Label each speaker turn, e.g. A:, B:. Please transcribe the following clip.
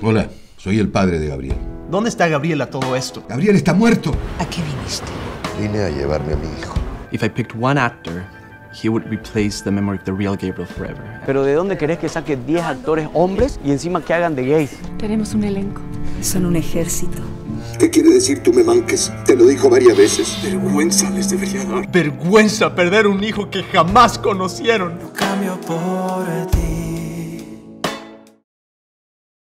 A: Hola, soy el padre de Gabriel.
B: ¿Dónde está Gabriel a todo esto?
A: Gabriel está muerto.
C: ¿A qué viniste?
D: Vine a llevarme a mi hijo.
E: If I picked one actor, he would replace the memory of the real Gabriel forever.
F: Pero ¿de dónde querés que saque 10 actores hombres y encima que hagan de gays?
G: Tenemos un elenco.
C: Son un ejército.
D: ¿Qué quiere decir tú me manques? Te lo dijo varias veces.
B: Vergüenza les debería dar. Vergüenza perder un hijo que jamás conocieron.
H: Cambio por ti.